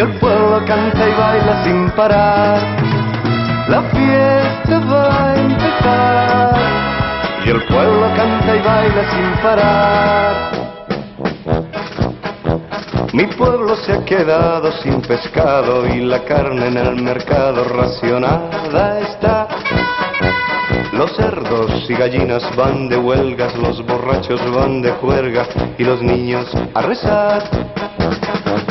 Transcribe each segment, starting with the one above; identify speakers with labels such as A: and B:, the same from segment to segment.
A: y el pueblo canta y baila sin parar. La fiesta va a empezar y el pueblo canta y baila sin parar. Mi pueblo se ha quedado sin pescado y la carne en el mercado racionada está. Los cerdos y gallinas van de huelgas, los borrachos van de juerga y los niños a rezar.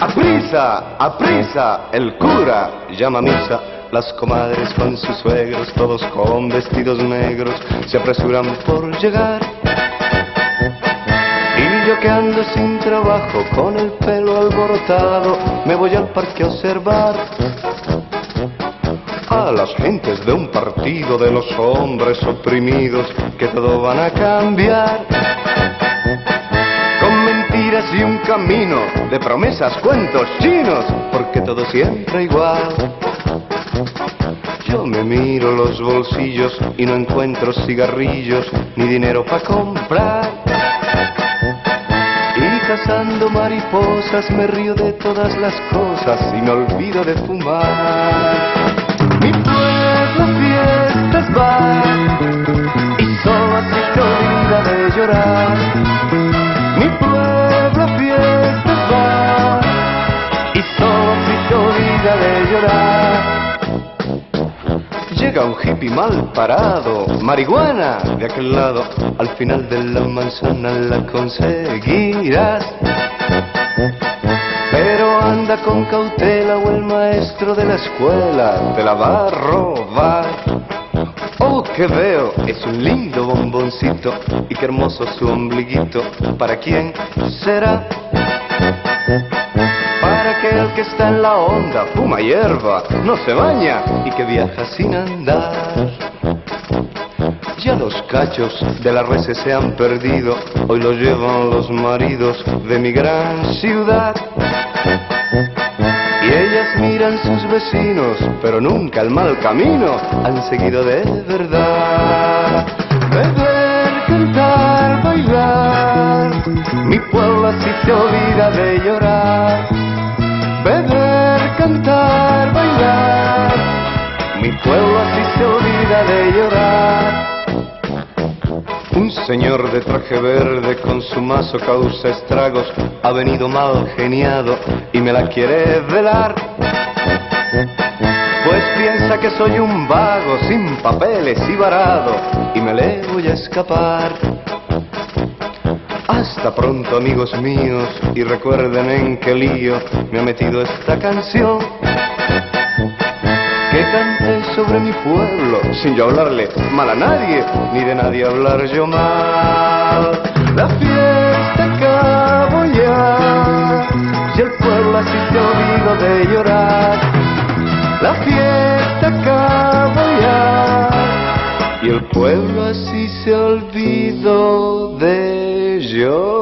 A: ¡A prisa! ¡A prisa! El cura llama a misa. Las comadres con sus suegros, todos con vestidos negros, se apresuran por llegar. Y yo que ando sin trabajo, con el pelo alborotado, me voy al parque a observar a las gentes de un partido de los hombres oprimidos que todo van a cambiar. Y un camino de promesas, cuentos chinos, porque todo siempre igual. Yo me miro los bolsillos y no encuentro cigarrillos ni dinero para comprar. Y cazando mariposas me río de todas las cosas y me olvido de fumar. Mi pueblo fiestas va Un hippie mal parado, marihuana de aquel lado, al final de la manzana la conseguirás. Pero anda con cautela o el maestro de la escuela te la va a robar. Oh, que veo, es un lindo bomboncito y qué hermoso su ombliguito. ¿Para quién será? Aquel que está en la onda, fuma hierba, no se baña y que viaja sin andar. Ya los cachos de las reses se han perdido, hoy los llevan los maridos de mi gran ciudad. Y ellas miran sus vecinos, pero nunca el mal camino han seguido de verdad. Beber, cantar, bailar, mi pueblo así se olvida de llorar. Cantar, bailar, mi pueblo así se olvida de llorar. Un señor de traje verde con su mazo causa estragos ha venido mal geniado y me la quiere velar. Pues piensa que soy un vago sin papeles y varado y me le voy a escapar. Hasta pronto amigos míos y recuerden en qué lío me ha metido esta canción que cante sobre mi pueblo sin yo hablarle mal a nadie ni de nadie hablar yo mal. La fiesta acabó ya y el pueblo así se olvidó de llorar. La fiesta acabó ya y el pueblo así se olvidó de llorar.